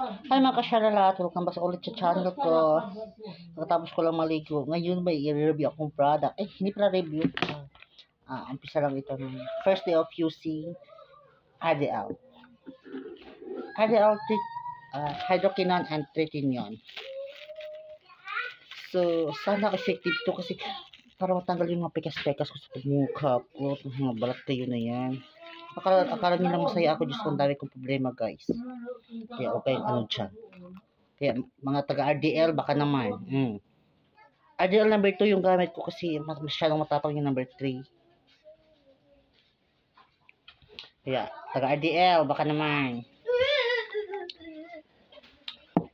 Hi mga kasyarala, welcome back ulit sa channel ko. Pagkatapos ko lang maligo. Ngayon may i-review akong product. Eh, hindi para review. Ah, umpisa lang ito ng first day of using RDL. RDL uh, hydroquinone and tretinoin. So, sana effective to kasi para matanggal yung mga pekas-pekas ko sa pagmukha ko. Mga balat kayo na yan. Akala, akala na masaya ako, Diyos ko, dami kong problema, guys. Kaya okay ano dyan. Kaya mga taga-RDL, baka naman. Mm. RDL number 2 yung gamit ko kasi mas- masyadong matapang yung number 3. Kaya, taga-RDL, baka naman.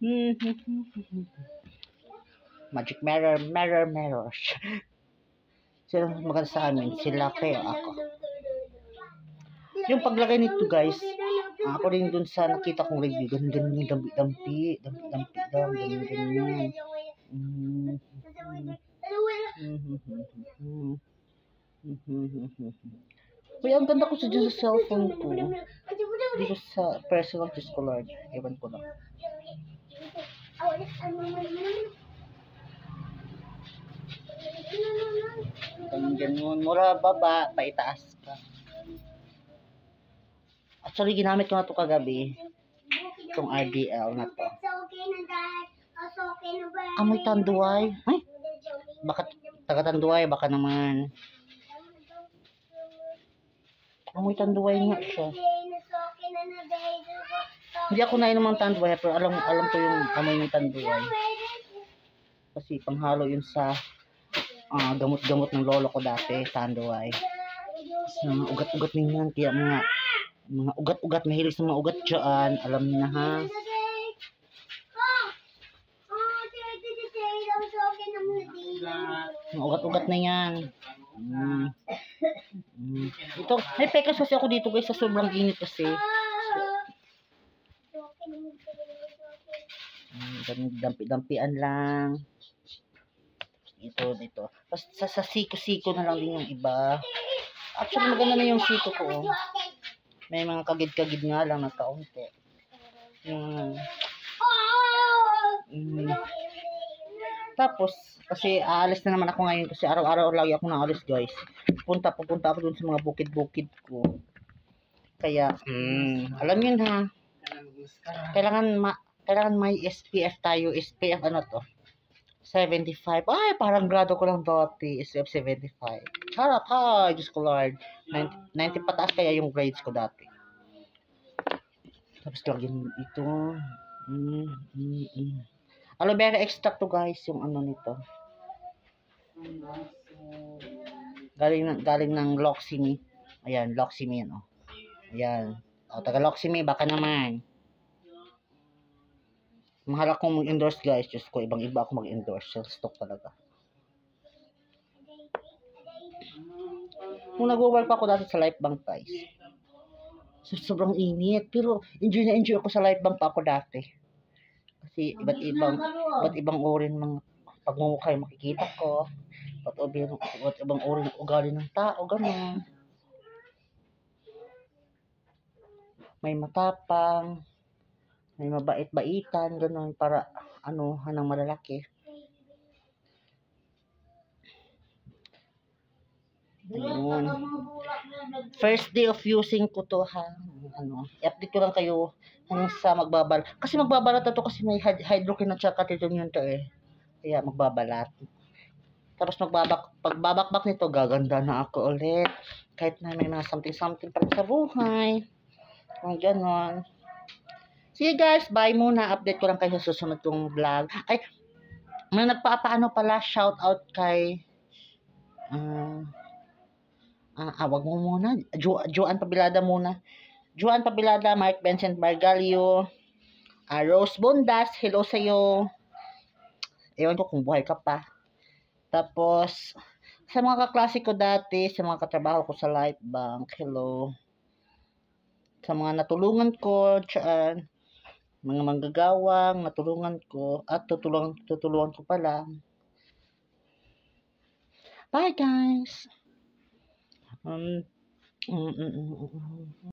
Magic mirror, mirror, mirror. Sila maganda sa amin, sila kayo ako. Yung paglagay nito guys, ako rin dun sa nakita kong review, ganun ganun yung dampi-dampi, dampi-dampi daw, ganun ganun. Mm. Uy, ang ganda ko sa dyan sa cellphone ko. Ko sa personal Diyos ko Lord. Ewan ko lang. Ganun ganun. Mura baba, paitaas ka. Actually, ginamit ko na to kagabi. Itong RDL na to. Amoy tanduay. Ay, baka taga tanduay, baka naman. Amoy tanduay nga siya. Hindi ako nainom ng tanduay, pero alam, alam ko yung amoy ng tanduay. Kasi panghalo yun sa ah, gamot-gamot ng lolo ko dati, tanduay. Mga ugat-ugat ninyan, kaya mga mga ugat-ugat, mahilig sa mga ugat dyan, alam niyo na ha. Mga ugat-ugat na yan. Mm. Mm. Ito, may pekas kasi ako dito guys sa sobrang init kasi. Mm, ganun, dampi-dampian lang. Ito, dito. Sa, sa siko-siko na lang din yung iba. Actually, maganda na yung siko ko. Oh. May mga kagid-kagid nga lang na kaunti. Yung, mm, tapos, kasi aalis na naman ako ngayon kasi araw-araw lagi ako naalis guys. Punta, pupunta ako dun sa mga bukid-bukid ko. Kaya, mm, alam yun ha. Kailangan ma kailangan may SPF tayo. SPF ano to? 75. Ay, parang grado ko lang dati. SPF 75. Harap, ha. Diyos ko Lord. 90, 90 pataas kaya yung grades ko dati. Tapos lagyan ito. Mm, mm, mm. Aloe vera extract to guys, yung ano nito. Galing ng, galing ng Loximi. Ayan, Loximi yan, oh. Ayan. O, taga Loximi, baka naman. Mahal akong mag-endorse guys. Diyos ko, ibang iba ako mag-endorse. Sa stock talaga. Nung nag-work pa ako dati sa Lifebank guys. So, sobrang init. Pero enjoy na enjoy ako sa Lifebank pa ako dati. Kasi iba't ibang iba't ibang uri ng pagmumukha yung makikita ko. Iba't ibang, iba't ibang uri ng ugali ng tao. Ganun. May matapang. May mabait-baitan. Ganun. Para ano, hanang malalaki. Ayun. First day of using ko to ha. Ano, i-update ko lang kayo hanggang sa magbabalat. Kasi magbabalat na to kasi may hyd- hydroquinone at saka yun to eh. Kaya magbabalat. Tapos magbabak, pagbabakbak nito, gaganda na ako ulit. Kahit na may mga something-something pa sa buhay. Kung ganon. See guys, bye muna. Update ko lang kayo sa susunod kong vlog. Ay, may nagpapaano pala, shout out kay ah ah, ah, wag mo muna. Jo, Joan Pabilada muna. Joan Pabilada, Mark Vincent Bargalio, ah, Rose Bondas, hello sa'yo. Ewan ko kung buhay ka pa. Tapos, sa mga kaklase ko dati, sa mga katrabaho ko sa Life Bank, hello. Sa mga natulungan ko, tsaan, mga manggagawang, natulungan ko, at tutulungan, tutulungan ko pala. Bye guys! Um, mm, mm, mm, mm.